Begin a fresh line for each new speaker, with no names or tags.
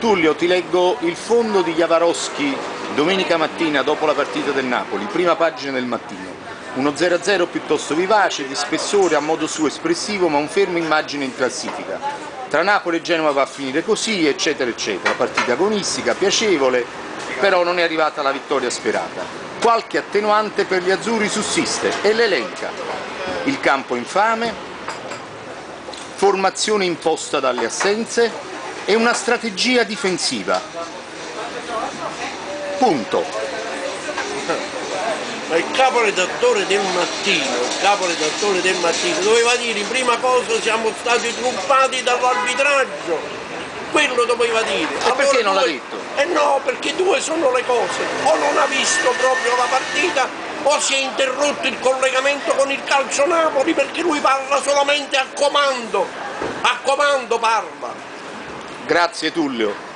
Tullio, ti leggo il fondo di Javaroschi domenica mattina dopo la partita del Napoli, prima pagina del mattino. Uno 0-0 piuttosto vivace, di spessore, a modo suo espressivo, ma un fermo immagine in classifica. Tra Napoli e Genova va a finire così, eccetera, eccetera. Partita agonistica, piacevole, però non è arrivata la vittoria sperata. Qualche attenuante per gli azzurri sussiste e l'elenca. Il campo infame, formazione imposta dalle assenze, e una strategia difensiva. Punto.
Ma il capo redattore del mattino, il capo redattore del mattino doveva dire in prima cosa siamo stati truffati dall'arbitraggio. Quello doveva dire.
E allora perché non l'ha detto?
Eh no, perché due sono le cose. O non ha visto proprio la partita o si è interrotto il collegamento con il calcio Napoli perché lui parla solamente a comando. A comando parla.
Grazie Tullio.